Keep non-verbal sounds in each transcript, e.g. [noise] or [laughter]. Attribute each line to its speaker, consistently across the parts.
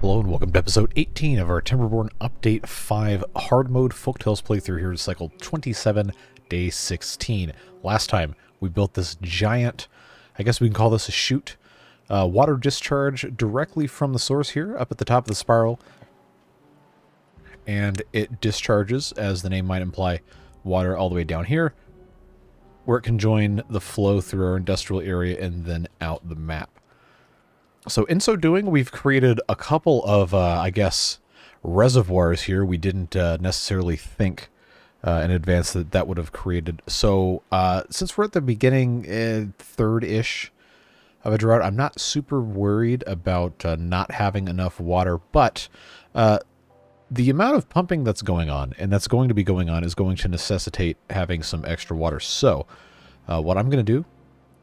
Speaker 1: Hello and welcome to episode 18 of our Timberborn Update 5 Hard Mode Folktails playthrough here to cycle 27, day 16. Last time we built this giant, I guess we can call this a chute, uh, water discharge directly from the source here up at the top of the spiral. And it discharges, as the name might imply, water all the way down here, where it can join the flow through our industrial area and then out the map. So in so doing, we've created a couple of, uh, I guess, reservoirs here. We didn't uh, necessarily think uh, in advance that that would have created. So uh, since we're at the beginning, uh, third-ish of a drought, I'm not super worried about uh, not having enough water, but the amount of pumping that's going on, and that's going to be going on, is going to necessitate having some extra water. So what I'm going to do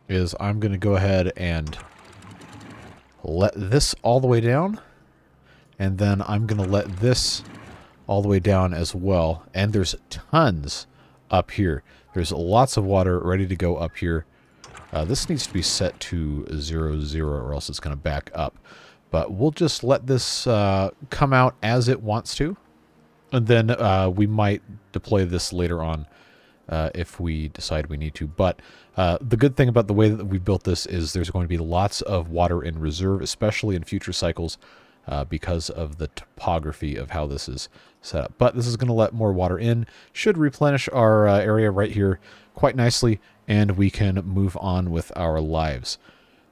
Speaker 1: is I'm going to go ahead and let this all the way down. And then I'm going to let this all the way down as well. And there's tons up here. There's lots of water ready to go up here. Uh, this needs to be set to 0, 0 or else it's going to back up. But we'll just let this uh, come out as it wants to. And then uh, we might deploy this later on uh, if we decide we need to. But uh, the good thing about the way that we built this is there's going to be lots of water in reserve, especially in future cycles, uh, because of the topography of how this is set up. But this is going to let more water in, should replenish our uh, area right here quite nicely, and we can move on with our lives.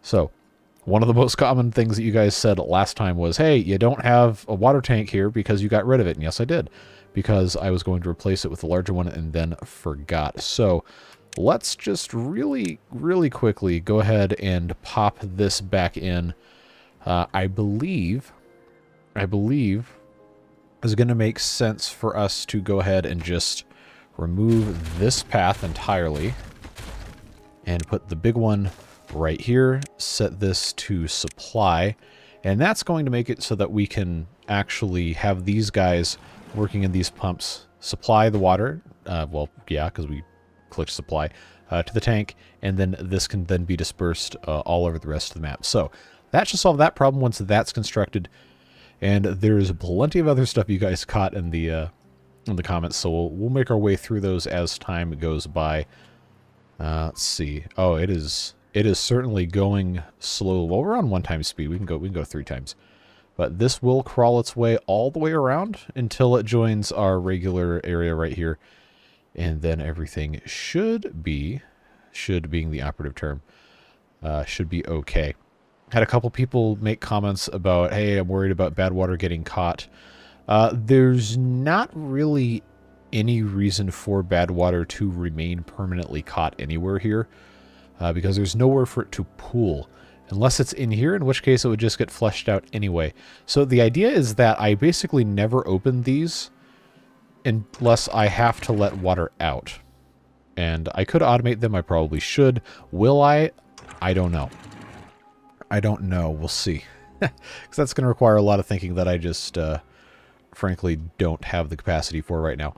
Speaker 1: So, one of the most common things that you guys said last time was, hey, you don't have a water tank here because you got rid of it. And yes, I did because I was going to replace it with a larger one and then forgot. So let's just really, really quickly go ahead and pop this back in. Uh, I believe, I believe is going to make sense for us to go ahead and just remove this path entirely and put the big one right here, set this to supply, and that's going to make it so that we can actually have these guys working in these pumps supply the water, uh, well, yeah, because we clicked supply, uh, to the tank, and then this can then be dispersed uh, all over the rest of the map. So that should solve that problem once that's constructed. And there's plenty of other stuff you guys caught in the uh, in the comments, so we'll, we'll make our way through those as time goes by. Uh, let's see. Oh, it is it is certainly going slow. Well, we're on one time speed. We can go we can go three times. But this will crawl its way all the way around until it joins our regular area right here. And then everything should be, should being the operative term, uh, should be okay. Had a couple people make comments about, hey, I'm worried about bad water getting caught. Uh, there's not really any reason for bad water to remain permanently caught anywhere here uh, because there's nowhere for it to pool. Unless it's in here, in which case it would just get flushed out anyway. So the idea is that I basically never open these unless I have to let water out. And I could automate them, I probably should. Will I? I don't know. I don't know, we'll see. [laughs] Because that's going to require a lot of thinking that I just, uh, frankly, don't have the capacity for right now.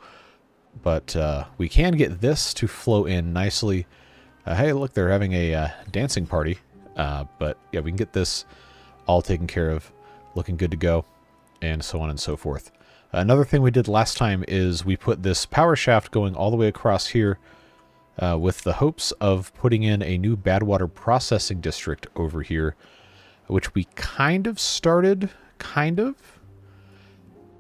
Speaker 1: But uh, we can get this to flow in nicely. Uh, hey, look, they're having a uh, dancing party. Uh, but yeah, we can get this all taken care of, looking good to go, and so on and so forth. Another thing we did last time is we put this power shaft going all the way across here uh, with the hopes of putting in a new Badwater processing district over here, which we kind of started, kind of,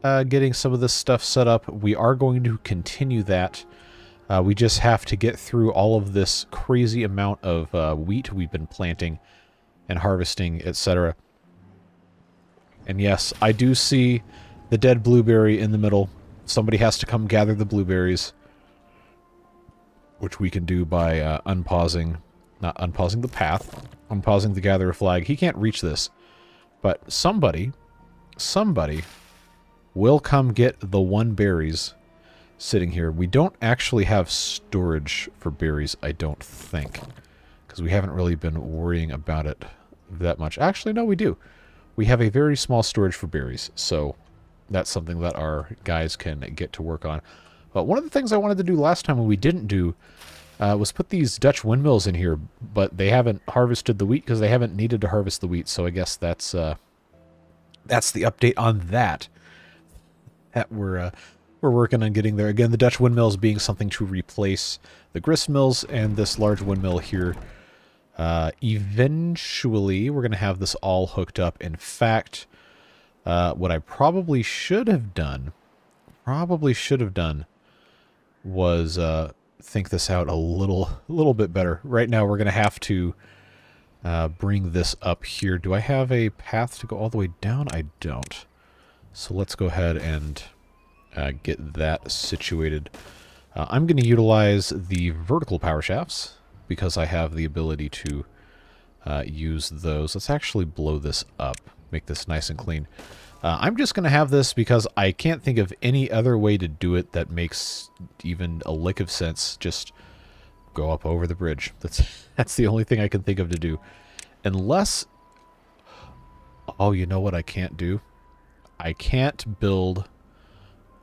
Speaker 1: uh, getting some of this stuff set up. We are going to continue that uh, we just have to get through all of this crazy amount of uh, wheat we've been planting and harvesting, etc. And yes, I do see the dead blueberry in the middle. Somebody has to come gather the blueberries, which we can do by uh, unpausing, not unpausing the path, unpausing the gatherer flag. He can't reach this, but somebody, somebody will come get the one berries sitting here. We don't actually have storage for berries, I don't think. Because we haven't really been worrying about it that much. Actually, no, we do. We have a very small storage for berries, so that's something that our guys can get to work on. But one of the things I wanted to do last time when we didn't do uh, was put these Dutch windmills in here, but they haven't harvested the wheat because they haven't needed to harvest the wheat, so I guess that's uh, that's the update on that. That we're uh, we're working on getting there. Again, the Dutch windmills being something to replace the grist mills and this large windmill here. Uh, eventually, we're going to have this all hooked up. In fact, uh, what I probably should have done, probably should have done, was uh, think this out a little, a little bit better. Right now, we're going to have to uh, bring this up here. Do I have a path to go all the way down? I don't. So let's go ahead and uh, get that situated. Uh, I'm going to utilize the vertical power shafts because I have the ability to use those. Let's actually blow this up, make this nice and clean. Uh, I'm just going to have this because I can't think of any other way to do it that makes even a lick of sense. Just go up over the bridge. [laughs] That's that's the only thing I can think of to do. Unless... Oh, you know what I can't do? I can't build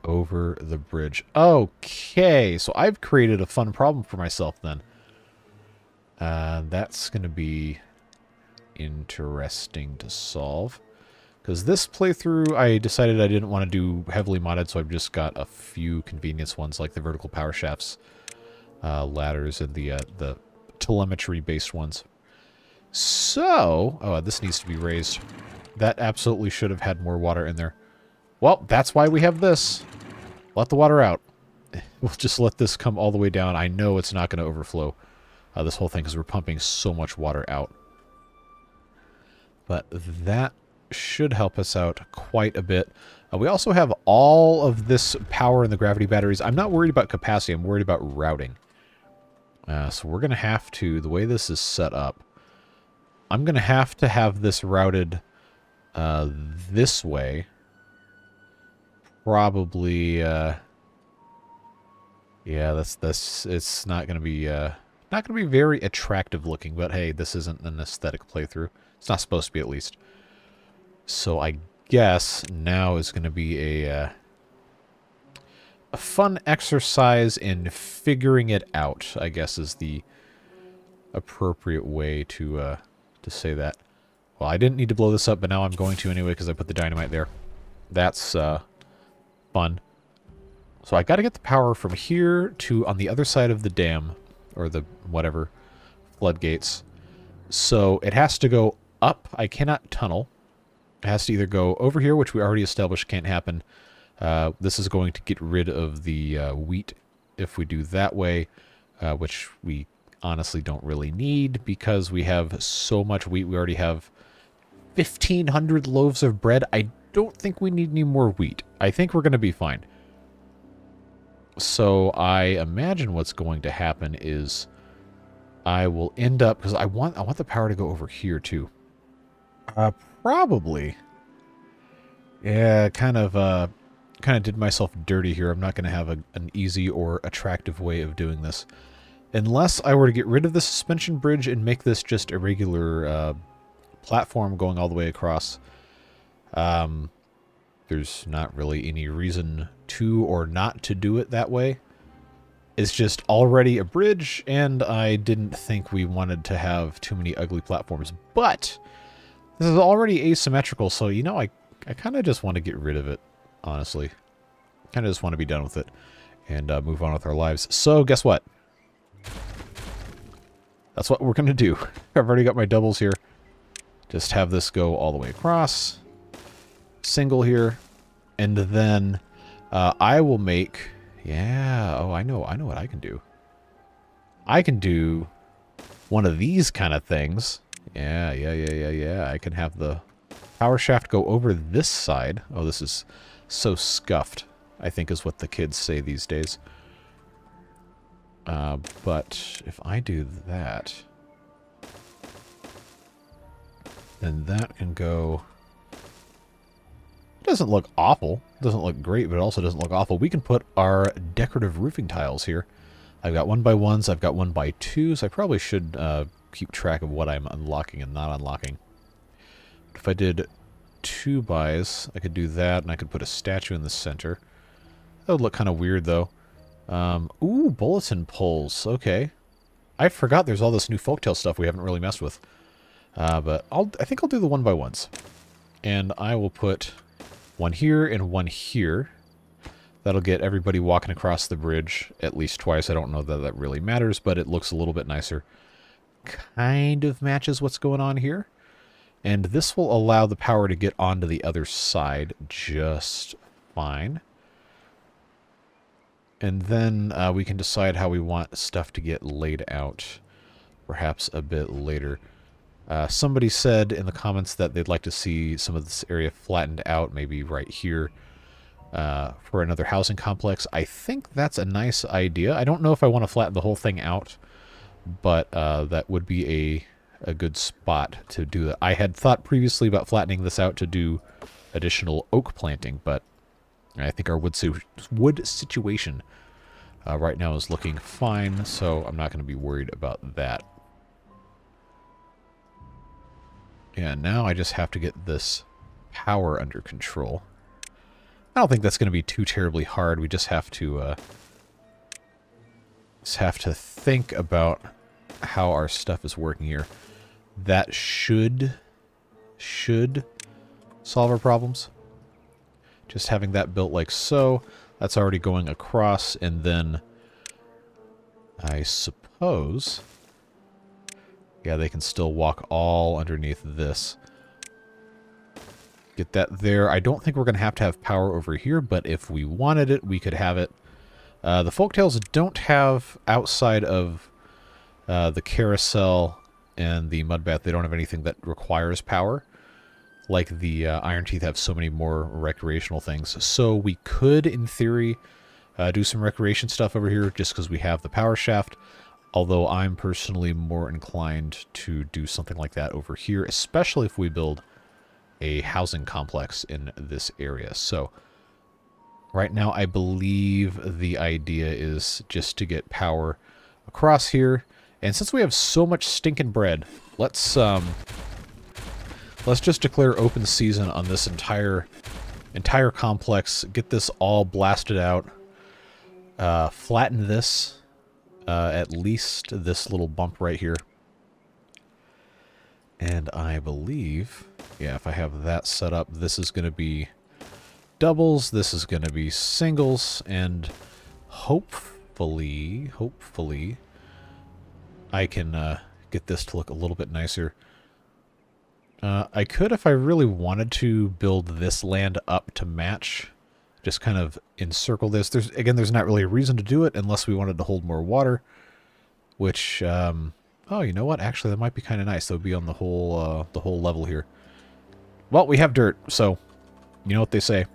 Speaker 1: over the bridge. Okay, so I've created a fun problem for myself then. Uh, that's going to be interesting to solve. Because this playthrough, I decided I didn't want to do heavily modded, so I've just got a few convenience ones like the vertical power shafts, uh, ladders, and the, uh, the telemetry-based ones. So, oh, this needs to be raised. That absolutely should have had more water in there. Well, that's why we have this. Let the water out. [laughs] We'll just let this come all the way down. I know it's not going to overflow uh, this whole thing because we're pumping so much water out. But that should help us out quite a bit. Uh, we also have all of this power in the gravity batteries. I'm not worried about capacity. I'm worried about routing. Uh, so we're going to have to, the way this is set up, I'm going to have to have this routed uh, this way probably, uh, yeah, that's, that's, it's not going to be, uh, not going to be very attractive looking, but hey, this isn't an aesthetic playthrough. It's not supposed to be, at least. So I guess now is going to be a, uh, a fun exercise in figuring it out, I guess is the appropriate way to, uh, to say that. Well, I didn't need to blow this up, but now I'm going to anyway because I put the dynamite there. That's, uh, fun. So I got to get the power from here to on the other side of the dam, or the whatever, floodgates. So it has to go up. I cannot tunnel. It has to either go over here, which we already established can't happen. Uh, this is going to get rid of the uh, wheat if we do that way, uh, which we honestly don't really need because we have so much wheat. We already have 1,500 loaves of bread. I don't think we need any more wheat. I think we're going to be fine. So I imagine what's going to happen is I will end up because I want I want the power to go over here too. Uh, probably. Yeah, kind of uh, kind of did myself dirty here. I'm not going to have a, an easy or attractive way of doing this. Unless I were to get rid of the suspension bridge and make this just a regular uh, platform going all the way across. Um, there's not really any reason to or not to do it that way. It's just already a bridge, and I didn't think we wanted to have too many ugly platforms. But this is already asymmetrical, so, you know, I, I kind of just want to get rid of it, honestly. kind of just want to be done with it and uh, move on with our lives. So, guess what? That's what we're going to do. [laughs] I've already got my doubles here. Just have this go all the way across single here, and then uh, I will make, yeah, oh, I know, I know what I can do. I can do one of these kind of things. Yeah, yeah, yeah, yeah, yeah. I can have the power shaft go over this side. Oh, this is so scuffed, I think is what the kids say these days. Uh, but if I do that, then that can go it doesn't look awful. It doesn't look great, but it also doesn't look awful. We can put our decorative roofing tiles here. I've got one by ones, I've got one by twos. I probably should uh, keep track of what I'm unlocking and not unlocking. If I did two buys, I could do that, and I could put a statue in the center. That would look kind of weird, though. Um, ooh, bulletin poles. Okay. I forgot there's all this new folktail stuff we haven't really messed with. Uh, but I'll, I think I'll do the one by ones. And I will put one here and one here. That'll get everybody walking across the bridge at least twice. I don't know that that really matters, but it looks a little bit nicer. Kind of matches what's going on here. And this will allow the power to get onto the other side just fine. And then uh, we can decide how we want stuff to get laid out perhaps a bit later. Uh, somebody said in the comments that they'd like to see some of this area flattened out, maybe right here uh, for another housing complex. I think that's a nice idea. I don't know if I want to flatten the whole thing out, but uh, that would be a a good spot to do that. I had thought previously about flattening this out to do additional oak planting, but I think our wood, wood situation uh, right now is looking fine, so I'm not going to be worried about that. And now I just have to get this power under control. I don't think that's going to be too terribly hard. We just have to uh, have to think about how our stuff is working here. That should should solve our problems. Just having that built like so. That's already going across, and then I suppose... Yeah, they can still walk all underneath this. Get that there. I don't think we're going to have to have power over here, but if we wanted it, we could have it. Uh, the Folktails don't have, outside of uh, the carousel and the mud bath, they don't have anything that requires power. Like the uh, Iron Teeth have so many more recreational things. So we could, in theory, uh, do some recreation stuff over here just because we have the power shaft. Although I'm personally more inclined to do something like that over here, especially if we build a housing complex in this area. So right now I believe the idea is just to get power across here. And since we have so much stinking bread, let's um, let's just declare open season on this entire entire complex. Get this all blasted out. Uh, flatten this uh, at least this little bump right here. And I believe, yeah, if I have that set up, this is going to be doubles, this is going to be singles, and hopefully, hopefully, I can uh, get this to look a little bit nicer. Uh, I could, if I really wanted to, build this land up to match. Just kind of encircle this. There's Again, there's not really a reason to do it unless we wanted to hold more water. Which, um, oh, you know what? Actually, that might be kind of nice. That would be on the whole, uh, the whole level here. Well, we have dirt, so you know what they say.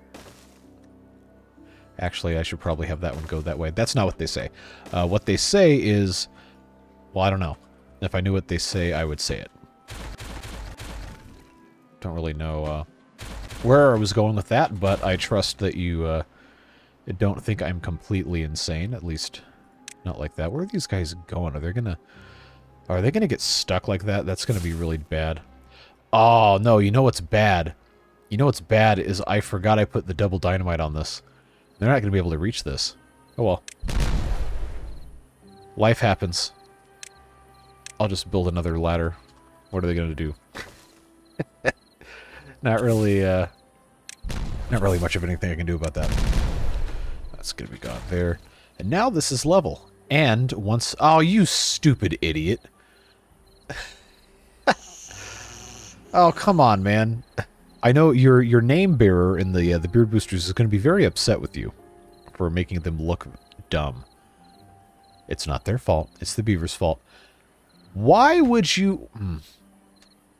Speaker 1: Actually, I should probably have that one go that way. That's not what they say. Uh, what they say is well, I don't know. If I knew what they say, I would say it. Don't really know uh, where I was going with that, but I trust that you uh, don't think I'm completely insane. At least, not like that. Where are these guys going? Are they gonna... Are they gonna get stuck like that? That's gonna be really bad. Oh, no, you know what's bad? You know what's bad is I forgot I put the double dynamite on this. They're not gonna be able to reach this. Oh well. Life happens. I'll just build another ladder. What are they going to do? [laughs] not really, uh, not really much of anything I can do about that. That's going to be gone there. And now this is level. And once... Oh, you stupid idiot. [laughs] oh, come on, man. I know your your name bearer in the uh, the Beard Boosters is going to be very upset with you for making them look dumb. It's not their fault. It's the beaver's fault. Why would you... Mm.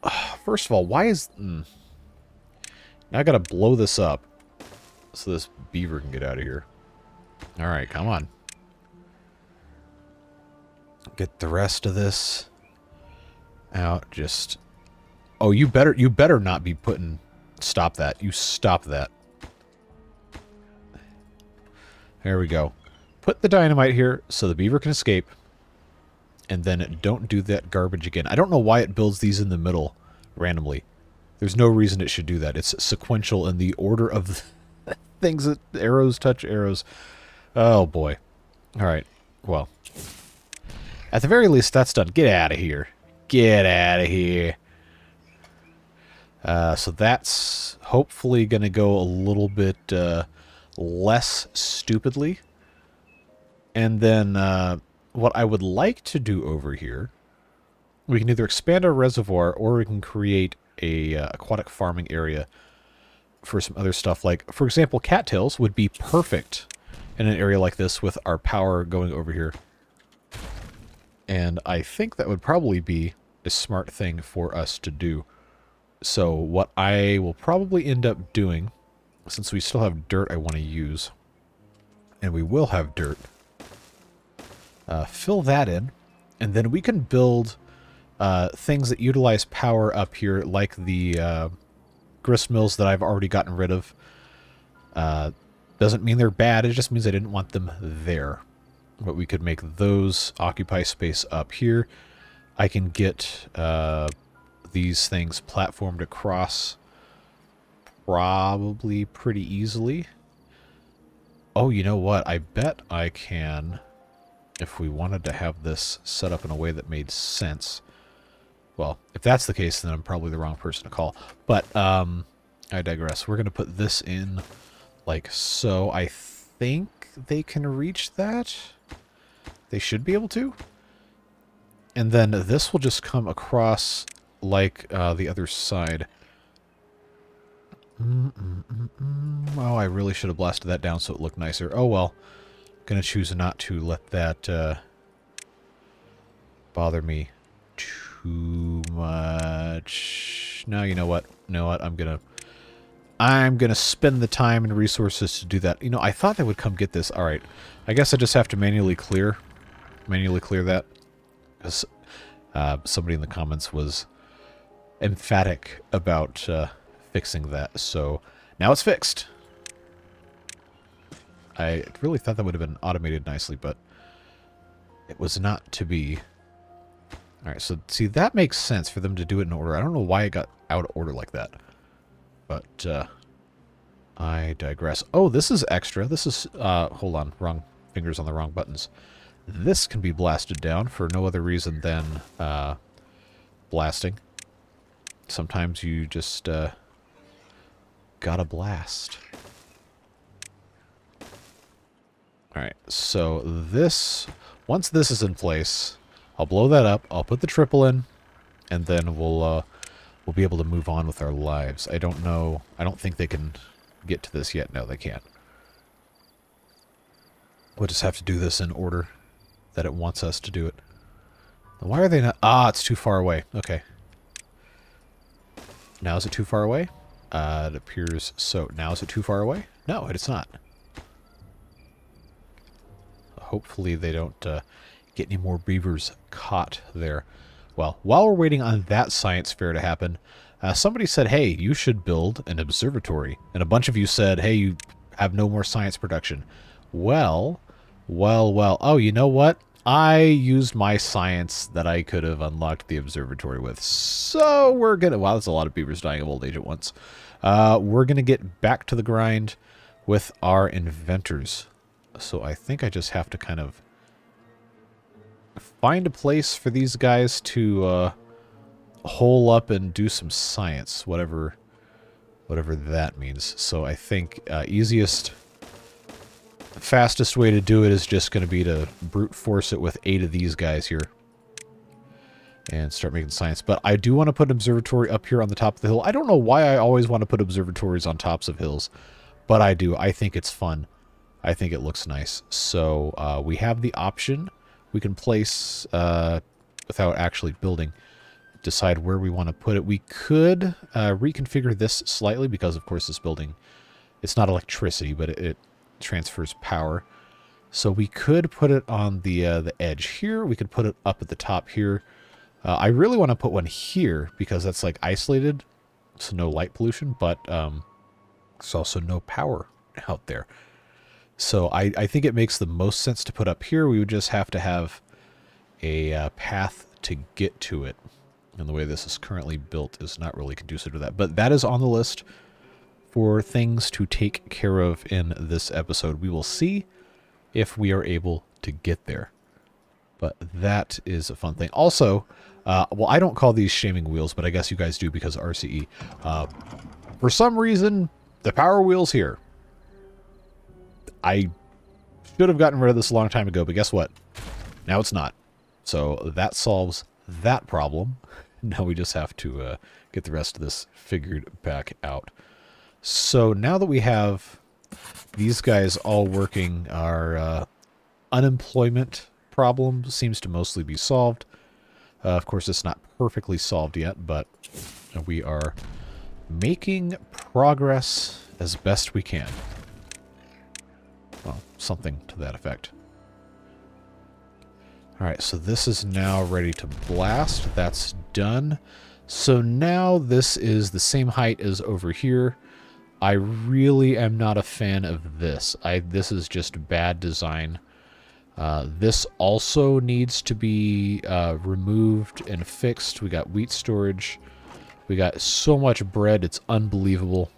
Speaker 1: [sighs] First of all, why is... Mm. Now I gotta blow this up so this beaver can get out of here. Alright, come on. Get the rest of this out. Just... Oh, you better you better not be putting... Stop that. You stop that. There we go. Put the dynamite here so the beaver can escape and then don't do that garbage again. I don't know why it builds these in the middle randomly. There's no reason it should do that. It's sequential in the order of the [laughs] things that arrows touch arrows. Oh boy. Alright, well. At the very least, that's done. Get out of here. Get out of here. Uh, so that's hopefully going to go a little bit uh, less stupidly. And then uh, what I would like to do over here, we can either expand our reservoir or we can create a uh, aquatic farming area for some other stuff. Like, for example, cattails would be perfect in an area like this with our power going over here. And I think that would probably be a smart thing for us to do. So what I will probably end up doing, since we still have dirt I want to use, and we will have dirt, uh, fill that in, and then we can build uh, things that utilize power up here, like the uh, grist mills that I've already gotten rid of. Uh, doesn't mean they're bad, it just means I didn't want them there. But we could make those occupy space up here. I can get uh, these things platformed across probably pretty easily. Oh, you know what? I bet I can, if we wanted to have this set up in a way that made sense. Well, if that's the case, then I'm probably the wrong person to call. But um, I digress. We're going to put this in like so. I think they can reach that. They should be able to. And then this will just come across like uh, the other side. Mm -mm -mm oh, I really should have blasted that down so it looked nicer. Oh well. Gonna choose not to let that uh, bother me too much. No, you know what? You know what? I'm gonna... I'm gonna spend the time and resources to do that. You know, I thought they would come get this. Alright. I guess I just have to manually clear manually clear that. Because uh, somebody in the comments was emphatic about uh, fixing that. So now it's fixed. I really thought that would have been automated nicely, but it was not to be. Alright, so see, that makes sense for them to do it in order. I don't know why it got out of order like that. But, uh, I digress. Oh, this is extra. This is, uh, hold on, wrong fingers on the wrong buttons. This can be blasted down for no other reason than uh, blasting. Sometimes you just uh, gotta blast. Alright, so this, once this is in place, I'll blow that up, I'll put the triple in, and then we'll, uh, we'll be able to move on with our lives. I don't know, I don't think they can get to this yet. No, they can't. We'll just have to do this in order that it wants us to do it. Why are they not? Ah, it's too far away. Okay. Now is it too far away? Uh, it appears so. Now is it too far away? No, it's not. Hopefully they don't uh, get any more beavers caught there. Well, while we're waiting on that science fair to happen, uh, somebody said, hey, you should build an observatory. And a bunch of you said, hey, you have no more science production. Well, well, well. Oh, you know what? I used my science that I could have unlocked the observatory with. So we're going to... Wow, there's a lot of beavers dying of old age at once. Uh, we're going to get back to the grind with our inventors. So I think I just have to kind of find a place for these guys to uh, hole up and do some science, whatever whatever that means. So I think uh, easiest fastest way to do it is just going to be to brute force it with eight of these guys here. And start making science. But I do want to put an observatory up here on the top of the hill. I don't know why I always want to put observatories on tops of hills. But I do. I think it's fun. I think it looks nice. So uh, we have the option. We can place, uh, without actually building, decide where we want to put it. We could uh, reconfigure this slightly because, of course, this building, it's not electricity, but it, it transfers power. So we could put it on the uh, the edge here. We could put it up at the top here. Uh, I really want to put one here because that's like isolated, so no light pollution, but um, it's also no power out there. So I, I think it makes the most sense to put up here. We would just have to have a uh, path to get to it. And the way this is currently built is not really conducive to that. But that is on the list for things to take care of in this episode. We will see if we are able to get there. But that is a fun thing. Also, Uh, well, I don't call these shaming wheels, but I guess you guys do because RCE. Uh, for some reason, the power wheel's here. I should have gotten rid of this a long time ago, but guess what? Now it's not. So that solves that problem. [laughs] Now we just have to uh, get the rest of this figured back out. So now that we have these guys all working, our uh, unemployment problem seems to mostly be solved. Uh, of course, it's not perfectly solved yet, but we are making progress as best we can. Well, something to that effect. Alright, so this is now ready to blast. That's done. So now this is the same height as over here. I really am not a fan of this. I This is just bad design. Uh, this also needs to be uh, removed and fixed. We got wheat storage. We got so much bread, it's unbelievable.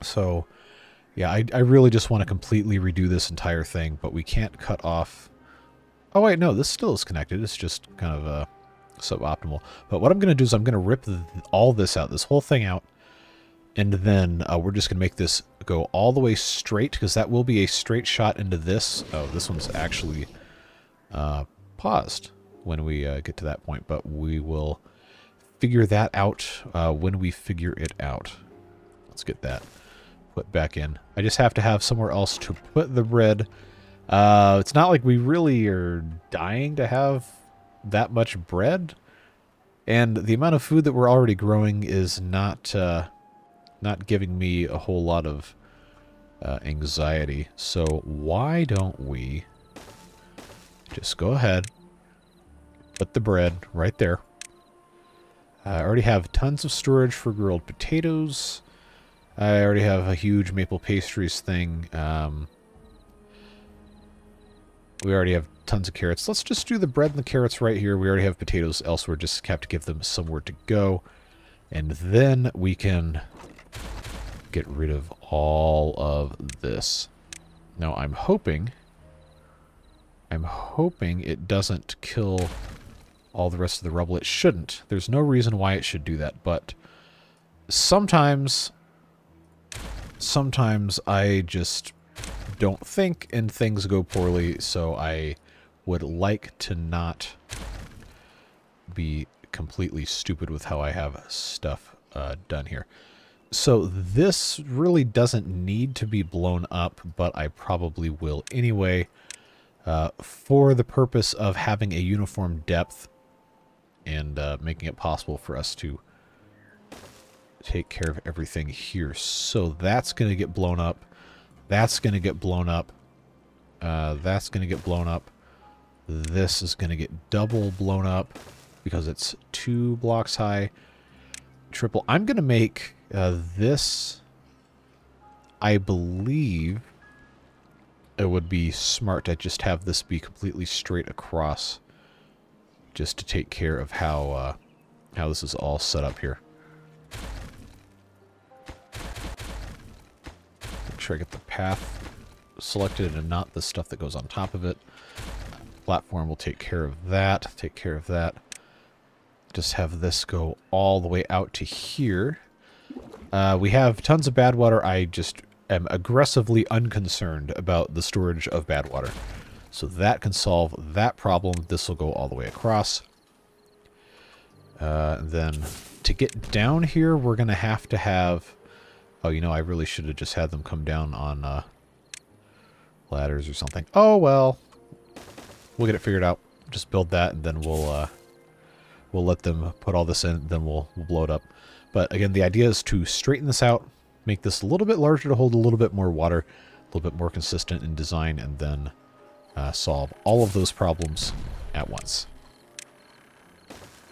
Speaker 1: So, yeah, I, I really just want to completely redo this entire thing, but we can't cut off Oh, wait, no, this still is connected. It's just kind of uh, suboptimal. But what I'm going to do is I'm going to rip all this out, this whole thing out, and then uh, we're just going to make this go all the way straight, because that will be a straight shot into this. Oh, this one's actually uh, paused when we uh, get to that point, but we will figure that out uh, when we figure it out. Let's get that put back in. I just have to have somewhere else to put the bread uh, it's not like we really are dying to have that much bread. And the amount of food that we're already growing is not uh, not giving me a whole lot of uh, anxiety. So why don't we just go ahead, put the bread right there. I already have tons of storage for grilled potatoes. I already have a huge maple pastries thing. Um, we already have tons of carrots. Let's just do the bread and the carrots right here. We already have potatoes elsewhere. Just have to give them somewhere to go. And then we can get rid of all of this. Now, I'm hoping... I'm hoping it doesn't kill all the rest of the rubble. It shouldn't. There's no reason why it should do that, but sometimes... Sometimes I just don't think and things go poorly, so I would like to not be completely stupid with how I have stuff uh, done here. So this really doesn't need to be blown up, but I probably will anyway, uh, for the purpose of having a uniform depth and uh, making it possible for us to take care of everything here. So that's going to get blown up. That's going to get blown up. Uh, that's going to get blown up. This is going to get double blown up because it's two blocks high. Triple. I'm going to make uh, this, I believe it would be smart to just have this be completely straight across just to take care of how, uh, how this is all set up here. Make sure I get the path selected and not the stuff that goes on top of it. Platform will take care of that, take care of that. Just have this go all the way out to here. Uh, we have tons of bad water. I just am aggressively unconcerned about the storage of bad water. So that can solve that problem. This will go all the way across. Uh, then to get down here, we're going to have to have Oh, you know, I really should have just had them come down on uh, ladders or something. Oh, well. We'll get it figured out. Just build that, and then we'll uh, we'll let them put all this in, then we'll, we'll blow it up. But again, the idea is to straighten this out, make this a little bit larger to hold a little bit more water, a little bit more consistent in design, and then uh, solve all of those problems at once.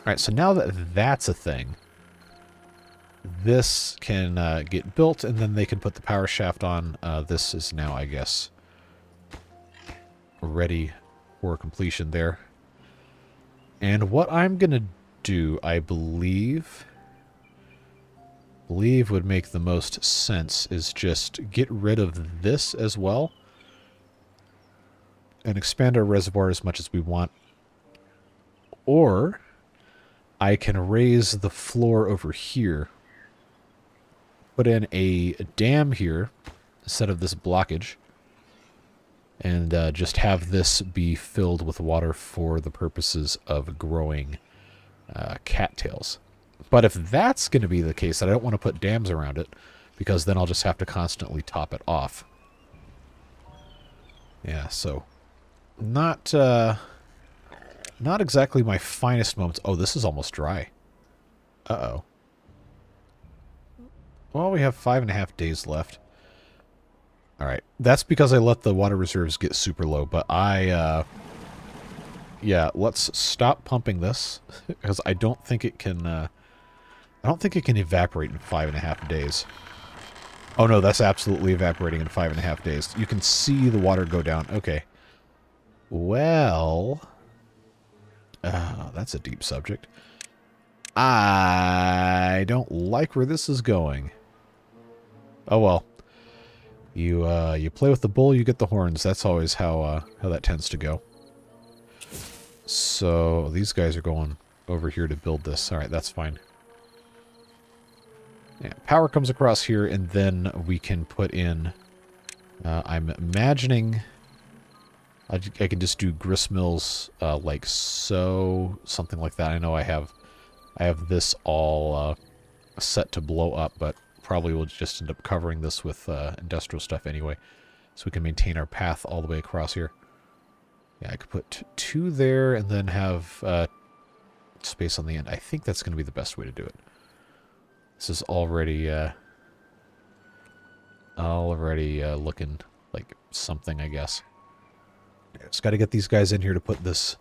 Speaker 1: Alright, so now that that's a thing, this can uh, get built, and then they can put the power shaft on. Uh, this is now, I guess, ready for completion there. And what I'm going to do, I believe, believe would make the most sense is just get rid of this as well and expand our reservoir as much as we want. Or I can raise the floor over here, put in a dam here instead of this blockage, and uh, just have this be filled with water for the purposes of growing uh, cattails. But if that's going to be the case, I don't want to put dams around it, because then I'll just have to constantly top it off. Yeah, so not uh, not exactly my finest moments. Oh, this is almost dry. Uh-oh. Well, we have five and a half days left. All right. That's because I let the water reserves get super low, but I, uh, yeah, let's stop pumping this [laughs] because I don't think it can, uh, I don't think it can evaporate in five and a half days. Oh no, that's absolutely evaporating in five and a half days. You can see the water go down. Okay. Well, uh, that's a deep subject. I don't like where this is going. Oh well. You uh, you play with the bull, you get the horns. That's always how uh, how that tends to go. So these guys are going over here to build this. All right, that's fine. Yeah, power comes across here, and then we can put in... Uh, I'm imagining... I, I can just do grist mills uh, like so, something like that. I know I have I have this all uh, set to blow up, but probably we'll just end up covering this with uh, industrial stuff anyway. So we can maintain our path all the way across here. Yeah, I could put two there and then have uh, space on the end. I think that's going to be the best way to do it. This is already uh, already uh, looking like something, I guess. Just got to get these guys in here to put this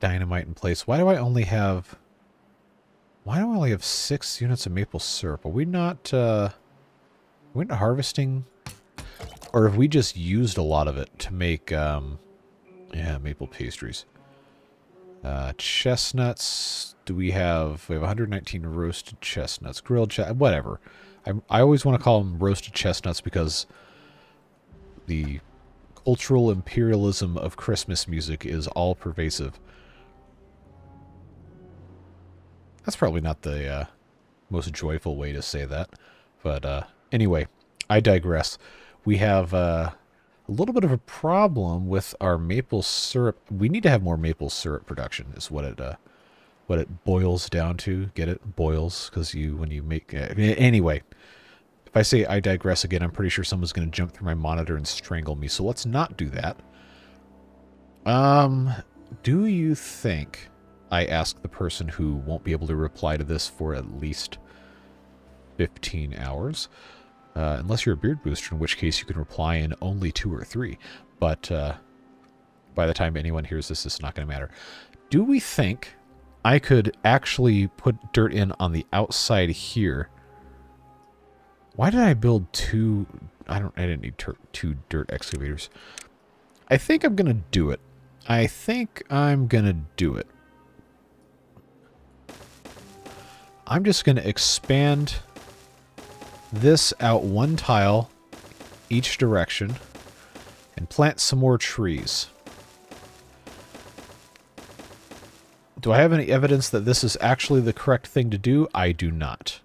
Speaker 1: dynamite in place. Why do I only have... Why do I only have six units of maple syrup? Are we not, uh... Are we not harvesting? Or have we just used a lot of it to make, um... Yeah, maple pastries. Uh, chestnuts. Do we have... We have 119 roasted chestnuts. Grilled chestnuts. Whatever. I, I always want to call them roasted chestnuts because the cultural imperialism of Christmas music is all pervasive. That's probably not the uh, most joyful way to say that. But uh, anyway, I digress. We have uh, a little bit of a problem with our maple syrup. We need to have more maple syrup production is what it uh, what it boils down to. Get it? Boils because you when you make uh, anyway. If I say I digress again, I'm pretty sure someone's going to jump through my monitor and strangle me. So let's not do that. Um, do you think I ask the person who won't be able to reply to this for at least 15 hours. Uh, unless you're a beard booster, in which case you can reply in only two or three. But uh, by the time anyone hears this, it's not going to matter. Do we think I could actually put dirt in on the outside here? Why did I build two... I don't. I didn't need two dirt excavators. I think I'm going to do it. I think I'm going to do it. I'm just going to expand this out one tile each direction and plant some more trees. Do I have any evidence that this is actually the correct thing to do? I do not.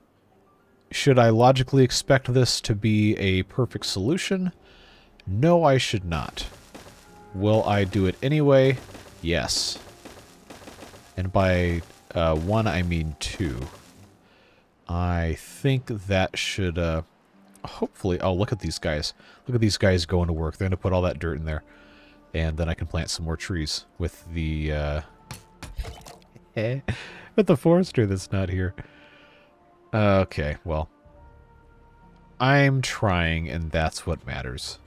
Speaker 1: Should I logically expect this to be a perfect solution? No, I should not. Will I do it anyway? Yes. And by uh, one, I mean two. I think that should, uh, hopefully, oh, look at these guys. Look at these guys going to work. They're going to put all that dirt in there. And then I can plant some more trees with the, uh, [laughs] with the forester that's not here. Okay, well, I'm trying, and that's what matters.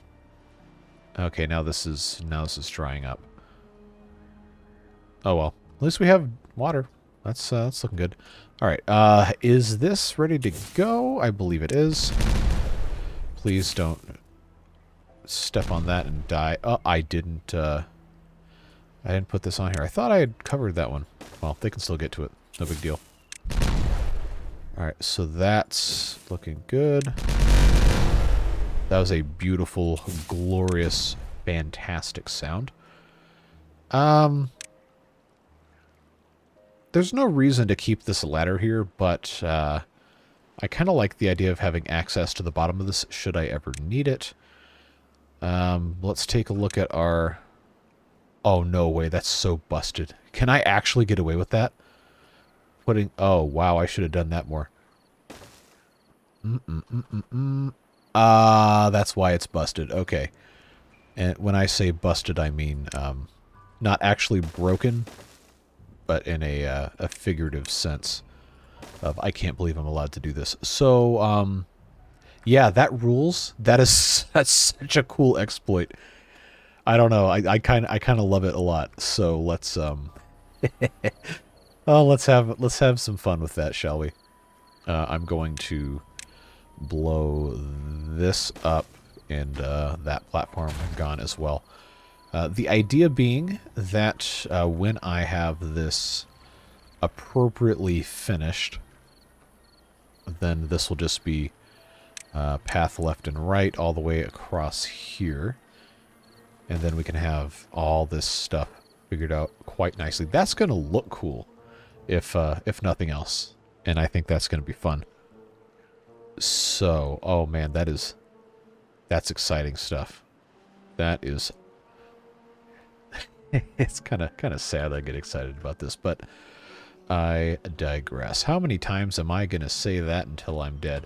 Speaker 1: Okay, now this is, now this is drying up. Oh well, at least we have water. That's, uh, that's looking good. Alright, uh, is this ready to go? I believe it is. Please don't step on that and die. Oh, I didn't, uh, I didn't put this on here. I thought I had covered that one. Well, they can still get to it. No big deal. Alright, so that's looking good. That was a beautiful, glorious, fantastic sound. Um, there's no reason to keep this ladder here, but uh, I kind of like the idea of having access to the bottom of this should I ever need it. Um, let's take a look at our... Oh, no way. That's so busted. Can I actually get away with that? Putting... Oh, wow. I should have done that more. Mm-mm-mm-mm-mm. Ah, uh, that's why it's busted. Okay. And when I say busted, I mean um, not actually broken, but in a, uh, a figurative sense of I can't believe I'm allowed to do this. So, um, yeah, that rules. That is [laughs] that's such a cool exploit. I don't know. I kind I kind of love it a lot. So let's um, [laughs] oh let's have let's have some fun with that, shall we? Uh, I'm going to blow this up and uh, that platform gone as well. Uh, the idea being that uh, when I have this appropriately finished, then this will just be uh, path left and right all the way across here. And then we can have all this stuff figured out quite nicely. That's going to look cool, if uh, if nothing else. And I think that's going to be fun. So, oh man, that is... That's exciting stuff. That is... [laughs] it's kind of kind of sad I get excited about this, but I digress. How many times am I going to say that until I'm dead?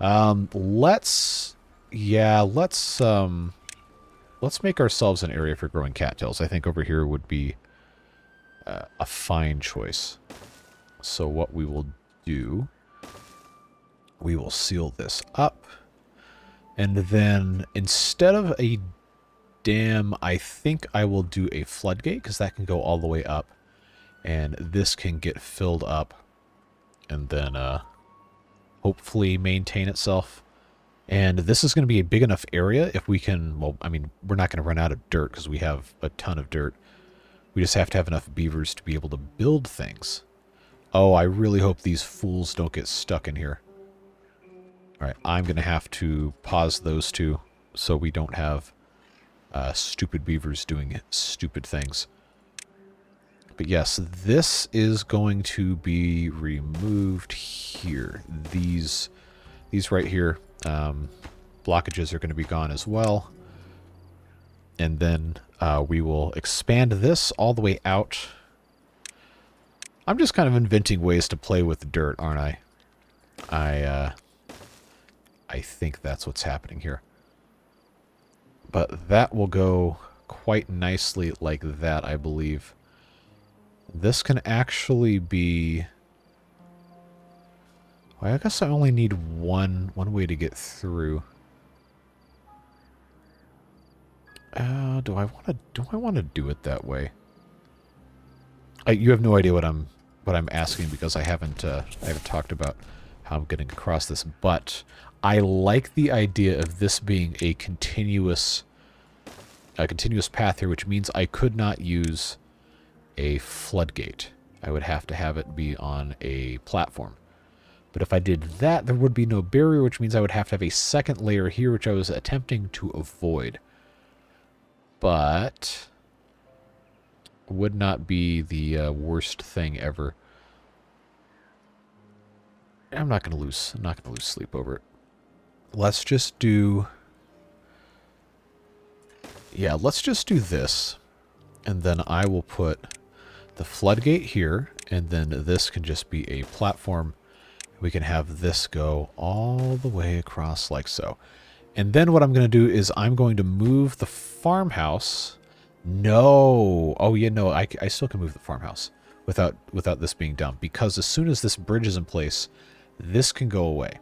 Speaker 1: Um, let's... Yeah, let's... Um, let's make ourselves an area for growing cattails. I think over here would be uh, a fine choice. So what we will do we will seal this up. And then instead of a dam, I think I will do a floodgate because that can go all the way up. And this can get filled up and then uh, hopefully maintain itself. And this is going to be a big enough area if we can, well, I mean, we're not going to run out of dirt because we have a ton of dirt. We just have to have enough beavers to be able to build things. Oh, I really hope these fools don't get stuck in here. Alright, I'm going to have to pause those two so we don't have uh, stupid beavers doing stupid things. But yes, this is going to be removed here. These, these right here, um, blockages are going to be gone as well. And then uh, we will expand this all the way out. I'm just kind of inventing ways to play with dirt, aren't I? I, uh, I think that's what's happening here. But that will go quite nicely like that, I believe. This can actually be... Well, I guess I only need one one way to get through. Uh, do I want to do I want to do it that way? I, you have no idea what I'm what I'm asking because I haven't uh, I haven't talked about how I'm getting across this, but I like the idea of this being a continuous a continuous path here, which means I could not use a floodgate. I would have to have it be on a platform. But if I did that, there would be no barrier, which means I would have to have a second layer here, which I was attempting to avoid. But would not be the uh, worst thing ever. I'm not going to lose. I'm not going to lose sleep over it let's just do... Yeah, let's just do this. And then I will put the floodgate here, and then this can just be a platform. We can have this go all the way across like so. And then what I'm going to do is I'm going to move the farmhouse. No. Oh, yeah, no, I, I still can move the farmhouse without, without this being done. Because as soon as this bridge is in place, this can go away.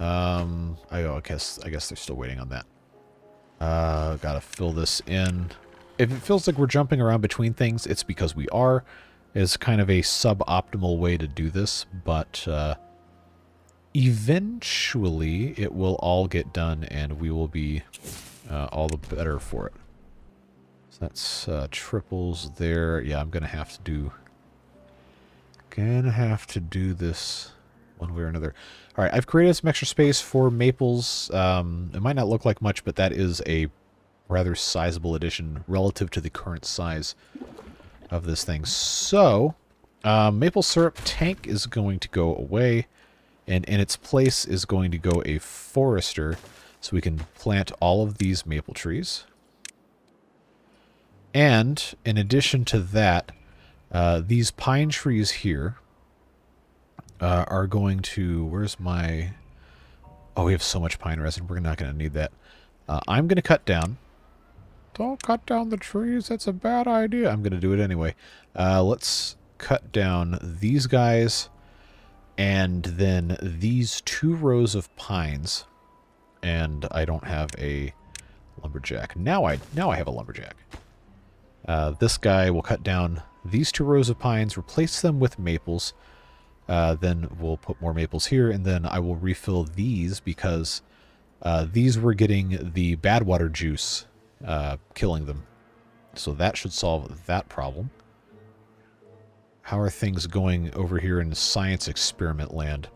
Speaker 1: Um, I, oh, I guess I guess they're still waiting on that. Uh, gotta fill this in. If it feels like we're jumping around between things, it's because we are. It's kind of a suboptimal way to do this, but uh, eventually it will all get done and we will be uh, all the better for it. So that's uh, triples there. Yeah, I'm gonna have to do. Gonna have to do this one way or another. All right, I've created some extra space for maples. Um, it might not look like much, but that is a rather sizable addition relative to the current size of this thing. So, Uh, maple syrup tank is going to go away, and in its place is going to go a forester, so we can plant all of these maple trees. And in addition to that, uh, these pine trees here uh, are going to... Where's my... Oh, we have so much pine resin. We're not going to need that. Uh, I'm going to cut down. Don't cut down the trees. That's a bad idea. I'm going to do it anyway. Uh, let's cut down these guys and then these two rows of pines. And I don't have a lumberjack. Now I now I have a lumberjack. Uh, this guy will cut down these two rows of pines, replace them with maples. Uh, then we'll put more maples here, and then I will refill these because uh, these were getting the bad water juice, uh, killing them. So that should solve that problem. How are things going over here in science experiment land?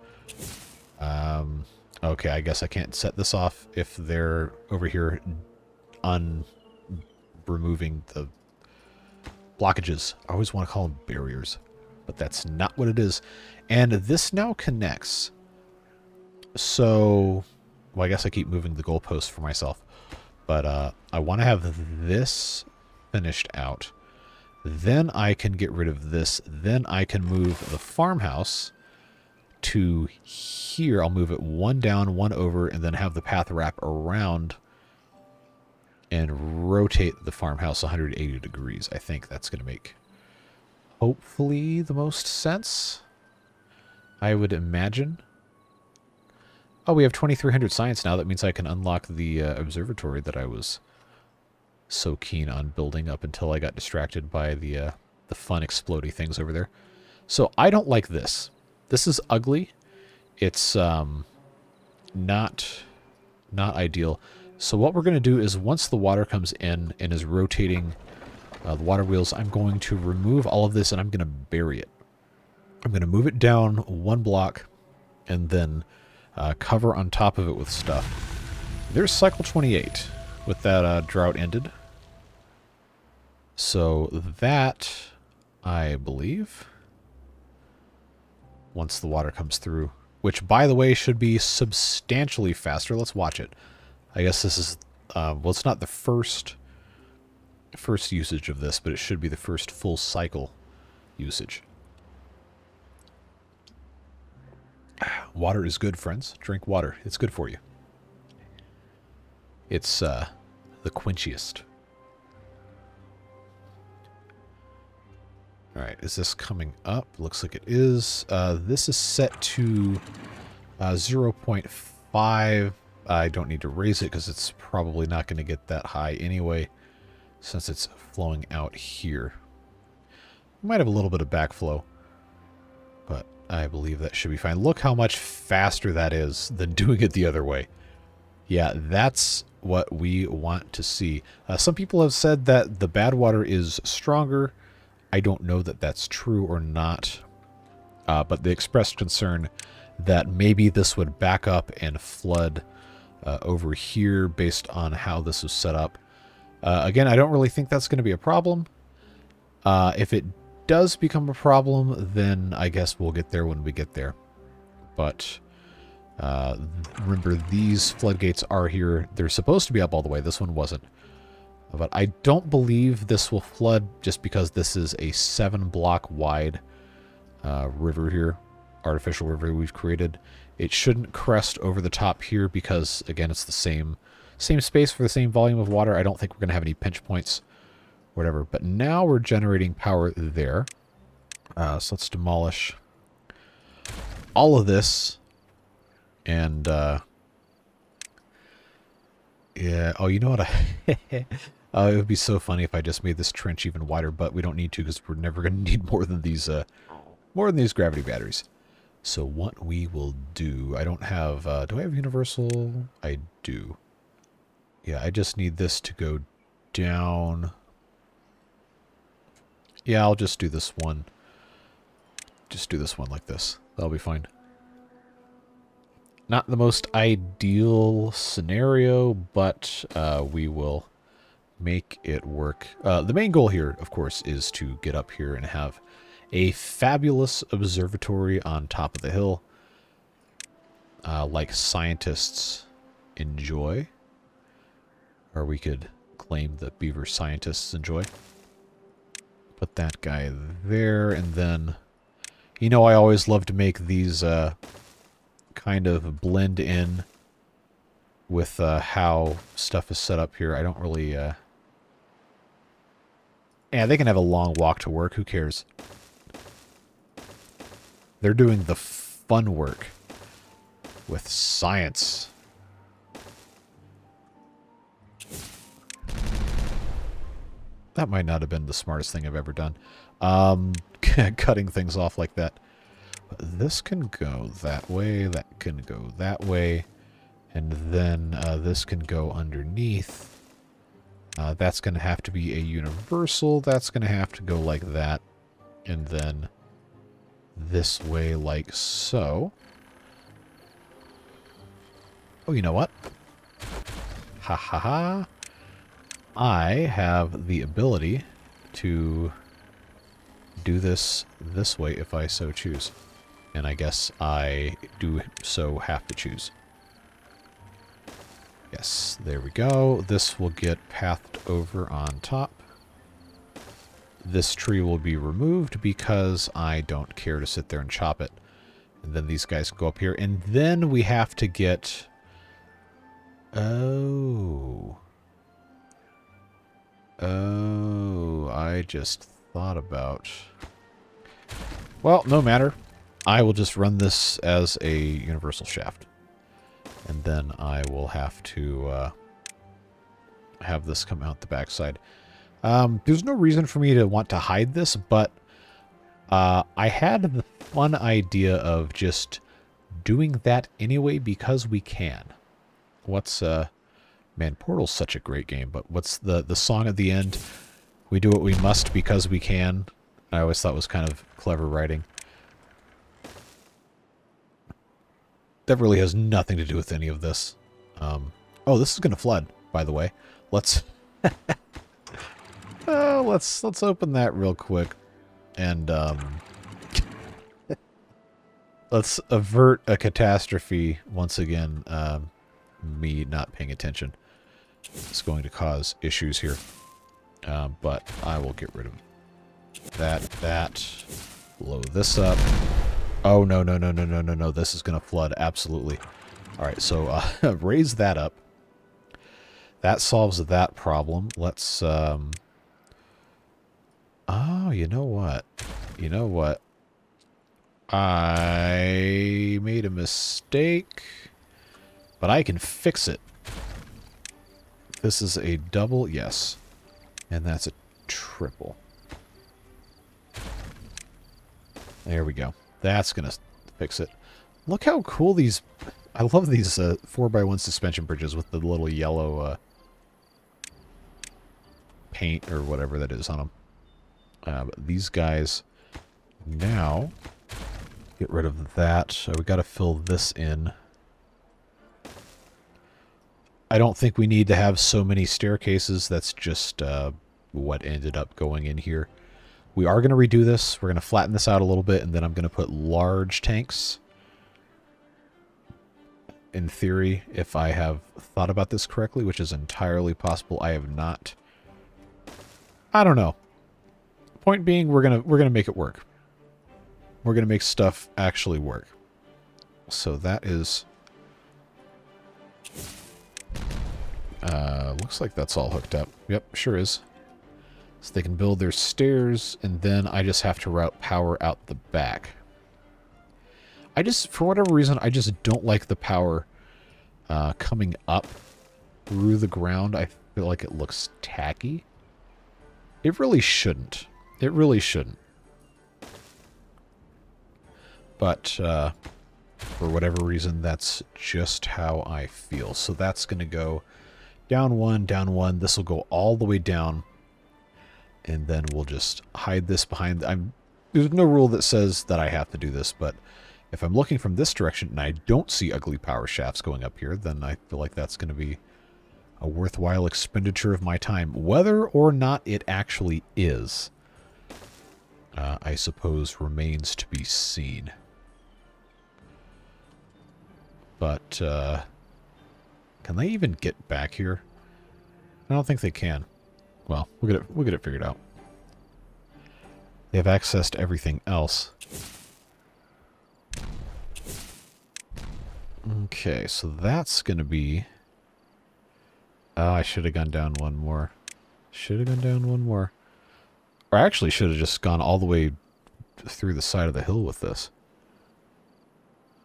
Speaker 1: Um, okay, I guess I can't set this off if they're over here on removing the blockages. I always want to call them barriers, but that's not what it is. And this now connects. So, well, I guess I keep moving the goalpost for myself. But uh, I want to have this finished out. Then I can get rid of this. Then I can move the farmhouse to here. I'll move it one down, one over, and then have the path wrap around and rotate the farmhouse 180 degrees. I think that's going to make hopefully the most sense. I would imagine. Oh, we have 2300 science now. That means I can unlock the uh, observatory that I was so keen on building up until I got distracted by the uh, the fun explody things over there. So I don't like this. This is ugly. It's um, not not ideal. So what we're going to do is once the water comes in and is rotating uh, the water wheels, I'm going to remove all of this and I'm going to bury it. I'm going to move it down one block and then uh, cover on top of it with stuff. There's cycle 28 with that uh, drought ended. So that, I believe, once the water comes through, which by the way should be substantially faster. Let's watch it. I guess this is, uh, well, it's not the first first usage of this, but it should be the first full cycle usage. Water is good, friends. Drink water. It's good for you. It's uh, the quenchiest. Alright, is this coming up? Looks like it is. Uh, this is set to uh, 0.5 I don't need to raise it because it's probably not going to get that high anyway since it's flowing out here. might have a little bit of backflow, I believe that should be fine. Look how much faster that is than [laughs] doing it the other way. Yeah, that's what we want to see. Uh, some people have said that the bad water is stronger. I don't know that that's true or not, uh, but they expressed concern that maybe this would back up and flood uh, over here based on how this is set up. Uh, again, I don't really think that's going to be a problem. Uh, if it does become a problem, then I guess we'll get there when we get there. But uh, remember, these floodgates are here. They're supposed to be up all the way. This one wasn't. But I don't believe this will flood just because this is a seven block wide uh, river here, artificial river we've created. It shouldn't crest over the top here because, again, it's the same same space for the same volume of water. I don't think we're going to have any pinch points, whatever. But now we're generating power there. Uh, so let's demolish all of this. And, uh, yeah, oh, you know what? I uh, [laughs] it would be so funny if I just made this trench even wider, but we don't need to because we're never going [laughs] to need more than these, uh, more than these gravity batteries. So what we will do, I don't have, uh, do I have universal? I do. Yeah, I just need this to go down. Yeah, I'll just do this one. Just do this one like this. That'll be fine. Not the most ideal scenario, but uh, we will make it work. Uh, the main goal here, of course, is to get up here and have a fabulous observatory on top of the hill, uh, like scientists enjoy, or we could claim that beaver scientists enjoy. Put that guy there, and then, you know, I always love to make these uh, kind of blend in with uh, how stuff is set up here. I don't really... Uh... Yeah, they can have a long walk to work. Who cares? They're doing the fun work with science. That might not have been the smartest thing I've ever done. Um, [laughs] cutting things off like that. But this can go that way, that can go that way. And then uh, this can go underneath. Uh, that's going to have to be a universal. That's going to have to go like that. And then this way like so. Oh, you know what? Ha ha ha. I have the ability to do this this way if I so choose. And I guess I do so have to choose. Yes, there we go. This will get pathed over on top. This tree will be removed because I don't care to sit there and chop it. And then these guys go up here. And then we have to get... Oh... Oh, I just thought about... Well, no matter. I will just run this as a universal shaft. And then I will have to uh, have this come out the backside. Um, there's no reason for me to want to hide this, but uh, I had the fun idea of just doing that anyway because we can. What's... Uh, Man, Portal's such a great game, but what's the, the song at the end? We do what we must because we can. I always thought was kind of clever writing. That really has nothing to do with any of this. Um, oh, this is going to flood, by the way. Let's... uh, [laughs] let's let's open that real quick. And, um... [laughs] let's avert a catastrophe once again. Um, me not paying attention is going to cause issues here. Uh, but I will get rid of that, that, blow this up. Oh, no, no, no, no, no, no, no. This is going to flood, absolutely. All right, so uh, [laughs] raise that up. That solves that problem. Let's, um... Oh, you know what? You know what? I made a mistake, but I can fix it. This is a double, yes. And that's a triple. There we go. That's going to fix it. Look how cool these... I love these uh, 4x1 suspension bridges with the little yellow uh, paint or whatever that is on them. Uh, these guys now get rid of that. So we got to fill this in. I don't think we need to have so many staircases. That's just uh, what ended up going in here. We are going to redo this. We're going to flatten this out a little bit, and then I'm going to put large tanks. In theory, if I have thought about this correctly, which is entirely possible, I have not. I don't know. Point being, we're gonna we're gonna make it work. We're gonna make stuff actually work. So that is Uh, looks like that's all hooked up. Yep, sure is. So they can build their stairs, and then I just have to route power out the back. I just, for whatever reason, I just don't like the power uh, coming up through the ground. I feel like it looks tacky. It really shouldn't. It really shouldn't. But, uh, for whatever reason, that's just how I feel. So that's going to go down one, down one. This will go all the way down. And then we'll just hide this behind... I'm There's no rule that says that I have to do this, but if I'm looking from this direction and I don't see ugly power shafts going up here, then I feel like that's going to be a worthwhile expenditure of my time, whether or not it actually is. uh, I suppose, remains to be seen. But, uh, can they even get back here? I don't think they can. Well, we'll get it, we'll get it figured out. They have access to everything else. Okay, so that's to be... Oh, I should have gone down one more. Should have gone down one more. Or I actually should have just gone all the way through the side of the hill with this.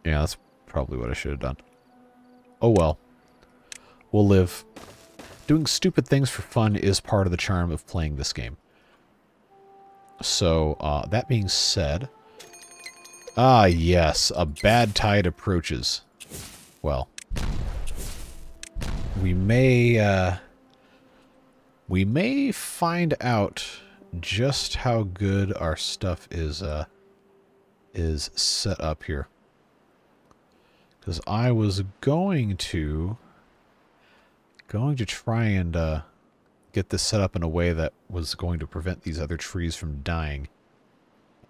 Speaker 1: Yeah, that's probably what I should have done. Oh well. We'll live. Doing stupid things for fun is part of the charm of playing this game. So, uh, that being said... Ah, yes, a bad tide approaches. Well, we may, uh, we may find out just how good our stuff is, uh, is set up here. Because I was going to, going to try and, uh, get this set up in a way that was going to prevent these other trees from dying.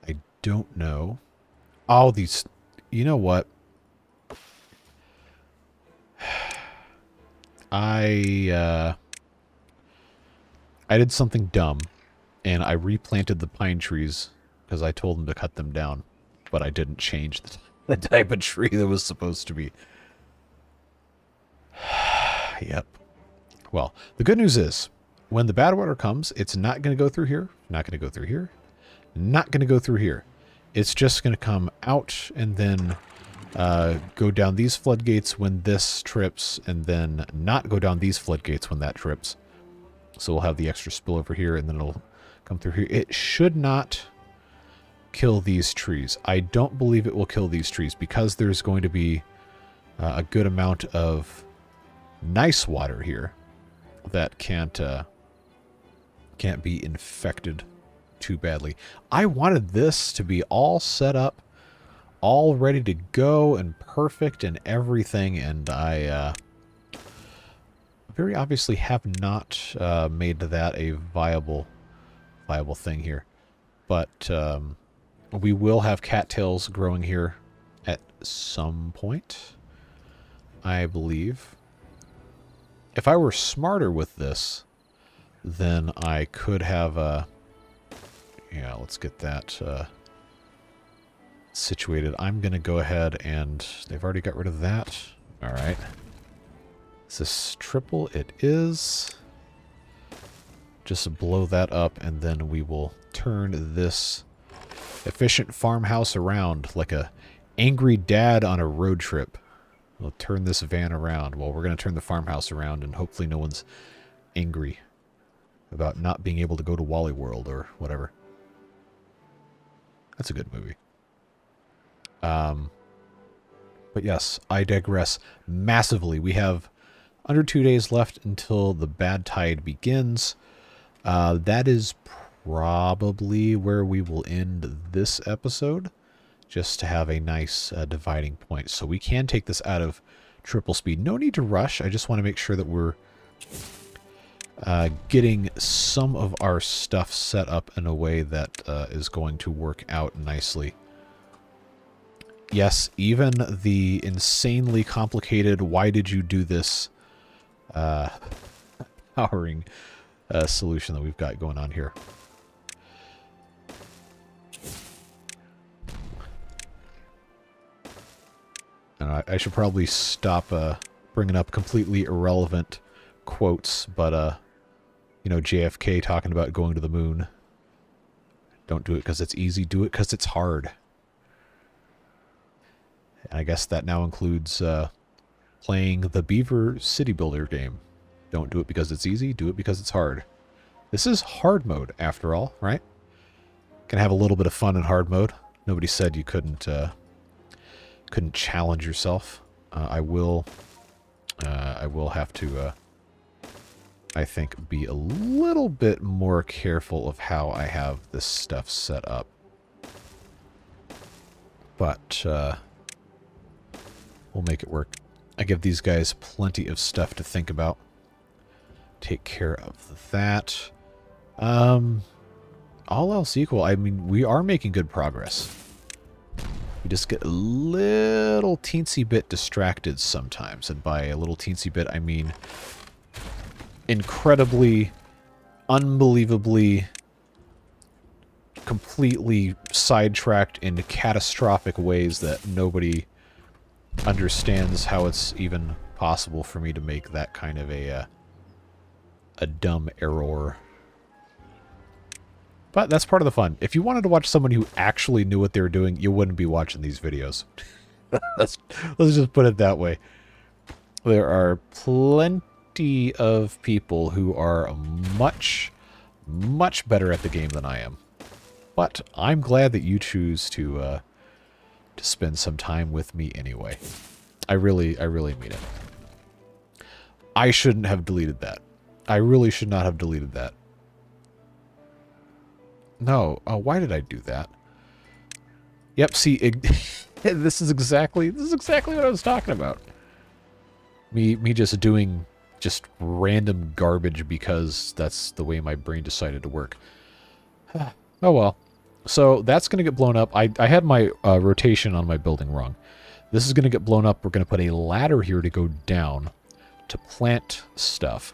Speaker 1: I don't know. All these... You know what? [sighs] I, uh... I did something dumb, and I replanted the pine trees because I told them to cut them down, but I didn't change the, [laughs] the type of tree that was supposed to be. [sighs] yep. Well, the good news is, when the bad water comes, it's not going to go through here, not going to go through here, not going to go through here. It's just going to come out and then uh, go down these floodgates when this trips, and then not go down these floodgates when that trips. So we'll have the extra spill over here, and then it'll come through here. It should not kill these trees. I don't believe it will kill these trees because there's going to be uh, a good amount of nice water here that can't uh, can't be infected too badly. I wanted this to be all set up, all ready to go and perfect and everything, and I uh, very obviously have not uh, made that a viable viable thing here. But um, we will have cattails growing here at some point, I believe. If I were smarter with this, then I could have a... Yeah, let's get that uh, situated. I'm going to go ahead and... They've already got rid of that. Alright. Is this triple? It is. Just blow that up, and then we will turn this efficient farmhouse around like a angry dad on a road trip. We'll turn this van around. Well, we're going to turn the farmhouse around, and hopefully no one's angry about not being able to go to Wally World or whatever. That's a good movie. Um, but yes, I digress massively. We have under two days left until the bad tide begins. Uh, that is probably where we will end this episode, just to have a nice uh, dividing point. So we can take this out of triple speed. No need to rush. I just want to make sure that we're uh, getting some of our stuff set up in a way that uh, is going to work out nicely. Yes, even the insanely complicated why did you do this uh, [laughs] powering uh, solution that we've got going on here. I, I should probably stop uh, bringing up completely irrelevant quotes, but uh, you know, JFK talking about going to the moon. Don't do it because it's easy. Do it because it's hard. And I guess that now includes uh, playing the Beaver City Builder game. Don't do it because it's easy. Do it because it's hard. This is hard mode, after all, right? Can have a little bit of fun in hard mode. Nobody said you couldn't uh, couldn't challenge yourself. Uh, I will. Uh, I will have to uh, I think, be a little bit more careful of how I have this stuff set up. But, uh, we'll make it work. I give these guys plenty of stuff to think about. Take care of that. Um, all else equal, I mean, we are making good progress. We just get a little teensy bit distracted sometimes. And by a little teensy bit, I mean incredibly, unbelievably, completely sidetracked in catastrophic ways that nobody understands how it's even possible for me to make that kind of a uh, a dumb error. But that's part of the fun. If you wanted to watch someone who actually knew what they were doing, you wouldn't be watching these videos. [laughs] let's, just put it that way. There are plenty of people who are much, much better at the game than I am. But I'm glad that you choose to uh, to spend some time with me anyway. I really, I really mean it. I shouldn't have deleted that. I really should not have deleted that. No. Oh, why did I do that? Yep, see, [laughs] this is exactly this is exactly what I was talking about. Me me just doing just random garbage because that's the way my brain decided to work. [sighs] oh well. So that's going to get blown up. I, I had my uh, rotation on my building wrong. This is going to get blown up. We're going to put a ladder here to go down to plant stuff.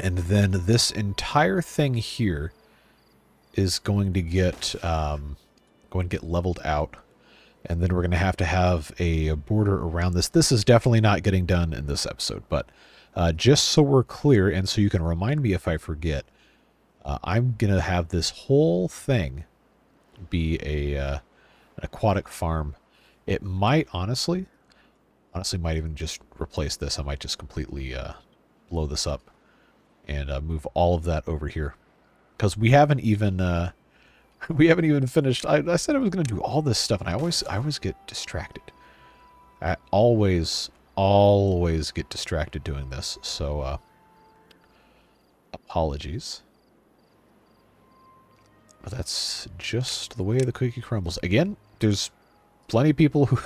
Speaker 1: And then this entire thing here is going to get um, going to get leveled out. And then we're going to have to have a border around this. This is definitely not getting done in this episode, but uh, just so we're clear and so you can remind me if I forget, uh, I'm going to have this whole thing be a uh, an aquatic farm. It might, honestly, honestly might even just replace this. I might just completely uh, blow this up and uh, move all of that over here because we haven't even uh, [laughs] we haven't even finished. I, I said I was going to do all this stuff, and I always I always get distracted. I always always get distracted doing this. So uh, apologies. But that's just the way the cookie crumbles. Again, there's plenty of people who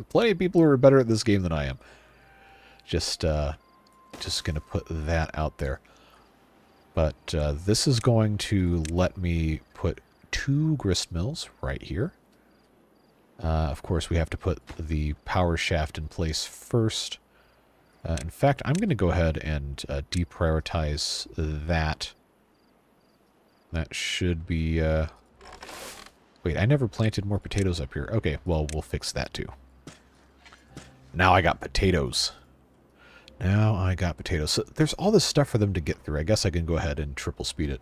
Speaker 1: [laughs] plenty of people who are better at this game than I am. Just uh, just gonna put that out there. But uh, this is going to let me put two grist mills right here. Uh, of course, we have to put the power shaft in place first. Uh, in fact, I'm going to go ahead and uh, deprioritize that. That should be... Uh, wait, I never planted more potatoes up here. Okay, well, we'll fix that too. Now I got potatoes. Now I got potatoes. So there's all this stuff for them to get through. I guess I can go ahead and triple speed it.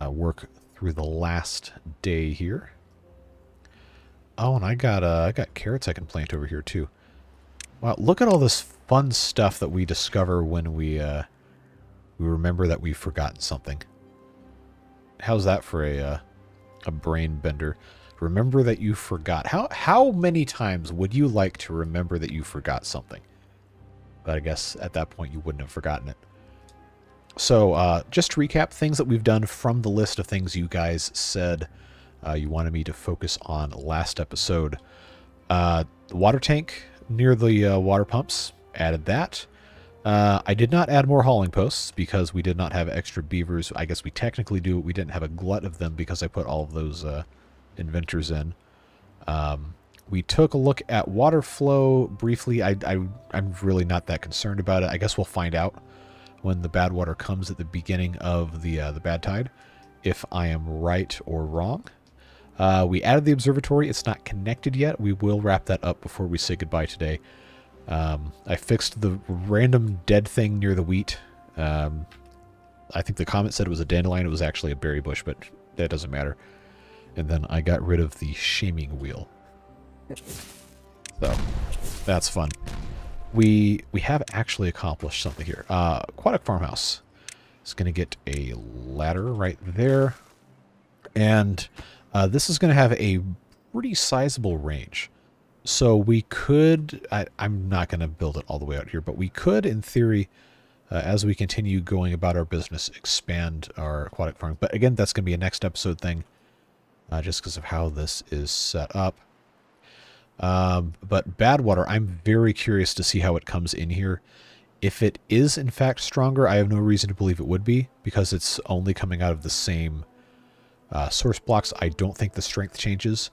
Speaker 1: Uh, work through the last day here. Oh, and I got uh, I got carrots I can plant over here too. Wow, look at all this fun stuff that we discover when we uh, we remember that we've forgotten something. How's that for a uh, a brain bender? Remember that you forgot. How how many times would you like to remember that you forgot something? But I guess at that point you wouldn't have forgotten it. So uh, just to recap, things that we've done from the list of things you guys said uh, you wanted me to focus on last episode. Uh, the water tank near the uh, water pumps, added that. Uh, I did not add more hauling posts because we did not have extra beavers. I guess we technically do. We didn't have a glut of them because I put all of those uh, inventors in. Um, we took a look at water flow briefly. I, I, I'm really not that concerned about it. I guess we'll find out when the bad water comes at the beginning of the, uh, the bad tide if I am right or wrong. Uh, we added the observatory. It's not connected yet. We will wrap that up before we say goodbye today. Um, I fixed the random dead thing near the wheat. Um, I think the comment said it was a dandelion. It was actually a berry bush, but that doesn't matter. And then I got rid of the shaming wheel. So, that's fun. We we have actually accomplished something here. Uh, aquatic farmhouse is going to get a ladder right there. And uh, this is going to have a pretty sizable range. So we could, I, I'm not going to build it all the way out here, but we could, in theory, uh, as we continue going about our business, expand our aquatic farming. But again, that's going to be a next episode thing, uh, just because of how this is set up. Um, but Badwater, I'm very curious to see how it comes in here. If it is in fact stronger, I have no reason to believe it would be because it's only coming out of the same uh, source blocks. I don't think the strength changes.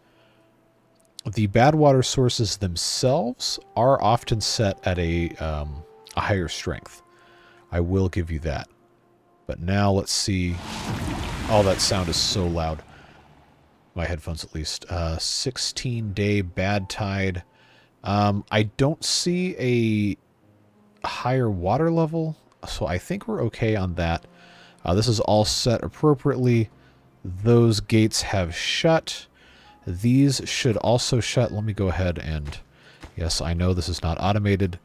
Speaker 1: The bad water sources themselves are often set at a, um, a higher strength. I will give you that. But now let's see. All oh, that sound is so loud. My headphones at least. Uh, 16 day bad tide. Um, I don't see a higher water level, so I think we're okay on that. Uh, this is all set appropriately. Those gates have shut. These should also shut. Let me go ahead and... Yes, I know this is not automated.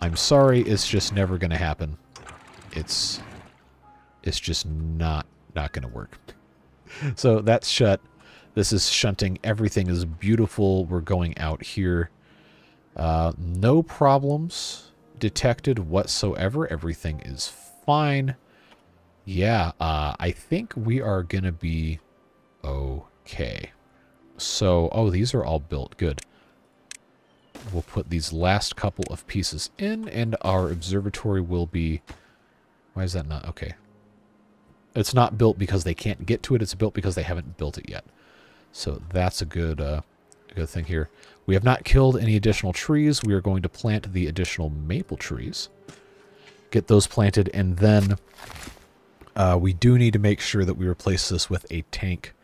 Speaker 1: I'm sorry, it's just never going to happen. It's it's just not not going to work. [laughs] So that's shut. This is shunting. Everything is beautiful. We're going out here. Uh, no problems detected whatsoever. Everything is fine. Yeah, uh, I think we are going to be okay. So, oh, these are all built. Good. We'll put these last couple of pieces in, and our observatory will be... Why is that not? Okay. It's not built because they can't get to it. It's built because they haven't built it yet. So that's a good, uh, good thing here. We have not killed any additional trees. We are going to plant the additional maple trees. Get those planted, and then uh, we do need to make sure that we replace this with a tank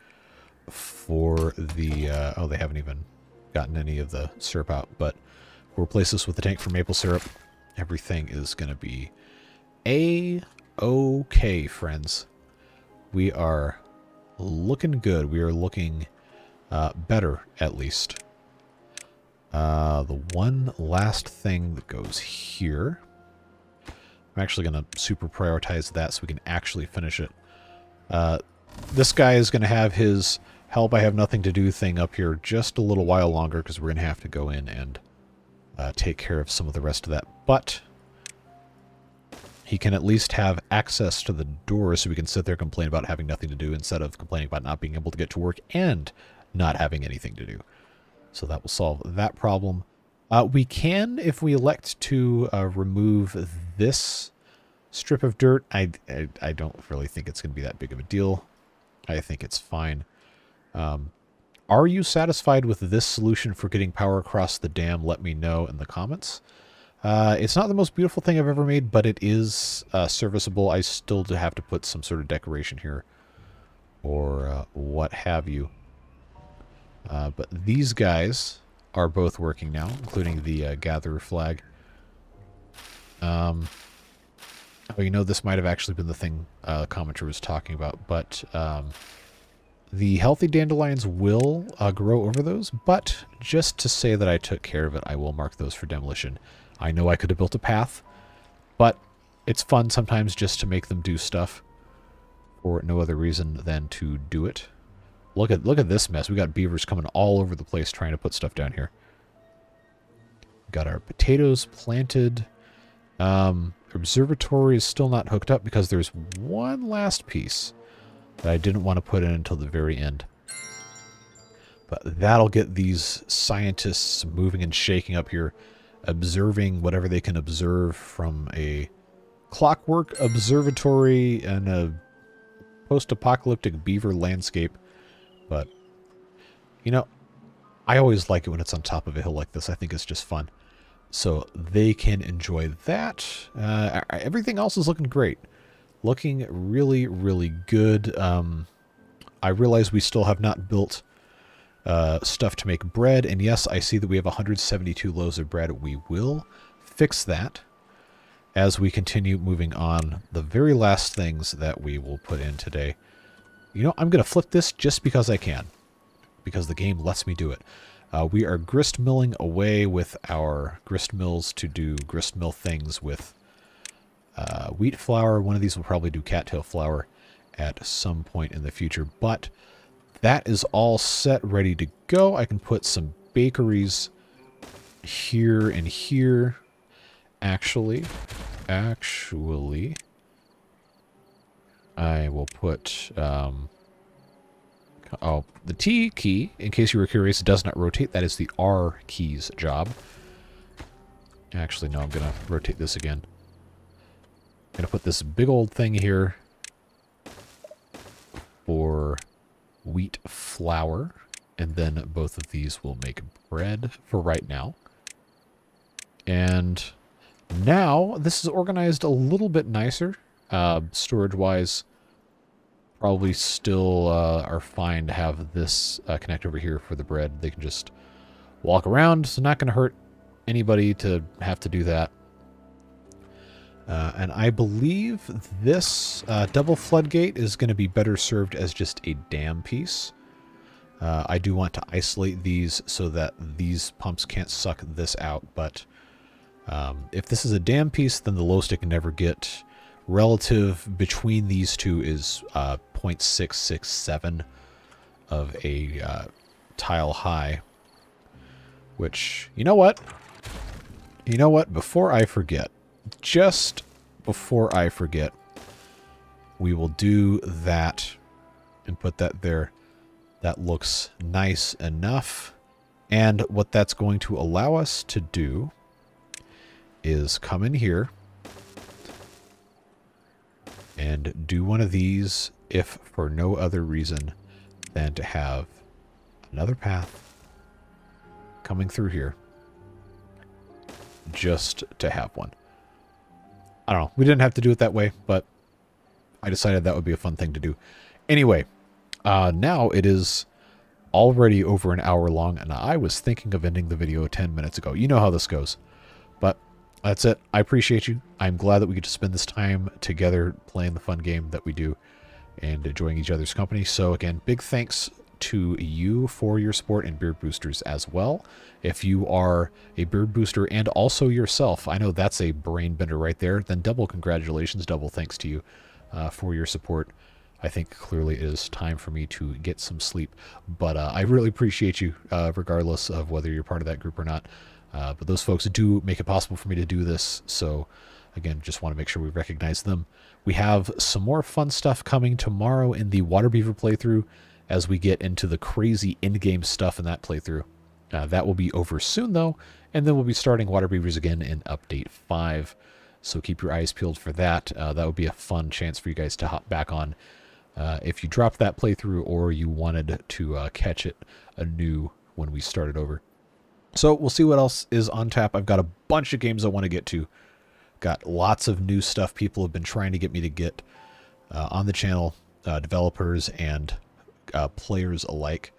Speaker 1: for the... Uh, oh, they haven't even gotten any of the syrup out, but we'll replace this with a tank for maple syrup. Everything is going to be a-okay, friends. We are looking good. We are looking uh, better, at least. Uh, the one last thing that goes here. I'm actually going to super prioritize that so we can actually finish it. Uh, this guy is going to have his help I have nothing to do thing up here just a little while longer because we're going to have to go in and uh, take care of some of the rest of that. But he can at least have access to the door so we can sit there complain about having nothing to do instead of complaining about not being able to get to work and not having anything to do. So that will solve that problem. Uh, we can, if we elect to uh, remove this strip of dirt, I, I, I don't really think it's going to be that big of a deal. I think it's fine. Um, are you satisfied with this solution for getting power across the dam? Let me know in the comments. Uh, it's not the most beautiful thing I've ever made, but it is uh, serviceable. I still do have to put some sort of decoration here or uh, what have you. Uh, but these guys are both working now, including the uh, gatherer flag. Um, oh, you know, this might have actually been the thing uh, the commenter was talking about, but um, the healthy dandelions will grow over those, but just to say that I took care of it, I will mark those for demolition. I know I could have built a path, but it's fun sometimes just to make them do stuff for no other reason than to do it. Look at look at this mess. We got beavers coming all over the place trying to put stuff down here. Got our potatoes planted. Um, observatory is still not hooked up because there's one last piece that I didn't want to put in until the very end. But that'll get these scientists moving and shaking up here observing whatever they can observe from a clockwork observatory and a post-apocalyptic beaver landscape. But, you know, I always like it when it's on top of a hill like this. I think it's just fun. So they can enjoy that. Uh, everything else is looking great. Looking really, really good. Um, I realize we still have not built uh, stuff to make bread. And yes, I see that we have 172 loaves of bread. We will fix that as we continue moving on. The very last things that we will put in today. You know, I'm going to flip this just because I can. Because the game lets me do it. Uh, we are grist milling away with our grist mills to do grist mill things with uh, wheat flour. One of these will probably do cattail flour at some point in the future. But that is all set, ready to go. I can put some bakeries here and here. Actually, actually, I will put, um, oh, the T key, in case you were curious, it does not rotate. That is the R key's job. Actually, no, I'm going to rotate this again. I'm going to put this big old thing here for wheat flour. And then both of these will make bread for right now. And now this is organized a little bit nicer, uh, storage-wise. Probably still uh, are fine to have this uh, connect over here for the bread. They can just walk around. It's not going to hurt anybody to have to do that. Uh, and I believe this uh, double floodgate is going to be better served as just a dam piece. Uh, I do want to isolate these so that these pumps can't suck this out, but um, if this is a dam piece, then the lowest it can never get. Relative between these two is uh, 0.667 of a uh, tile high, which, you know what? You know what? Before I forget, just before I forget, we will do that and put that there. That looks nice enough. And what that's going to allow us to do is come in here and do one of these if for no other reason than to have another path coming through here just to have one. I don't know. We didn't have to do it that way, but I decided that would be a fun thing to do. Anyway, uh, now it is already over an hour long, and I was thinking of ending the video 10 minutes ago. You know how this goes. But that's it. I appreciate you. I'm glad that we get to spend this time together playing the fun game that we do and enjoying each other's company. So again, big thanks to you for your support and beard boosters as well. If you are a beard booster and also yourself, I know that's a brain bender right there, then double congratulations, double thanks to you uh, for your support. I think clearly it is time for me to get some sleep, but uh, I really appreciate you uh, regardless of whether you're part of that group or not. Uh, but those folks do make it possible for me to do this, so again, just want to make sure we recognize them. We have some more fun stuff coming tomorrow in the Water Beaver playthrough as we get into the crazy in-game stuff in that playthrough. Uh, that will be over soon, though, and then we'll be starting Water Beavers again in Update 5. So keep your eyes peeled for that. Uh, that would be a fun chance for you guys to hop back on uh, if you dropped that playthrough or you wanted to uh, catch it anew when we started over. So we'll see what else is on tap. I've got a bunch of games I want to get to. Got lots of new stuff people have been trying to get me to get uh, on the channel, uh, developers and uh, players alike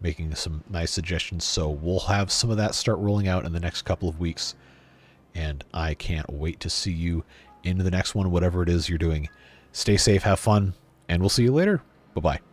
Speaker 1: making some nice suggestions. So we'll have some of that start rolling out in the next couple of weeks. And I can't wait to see you in the next one, whatever it is you're doing. Stay safe, have fun, and we'll see you later. Bye-bye.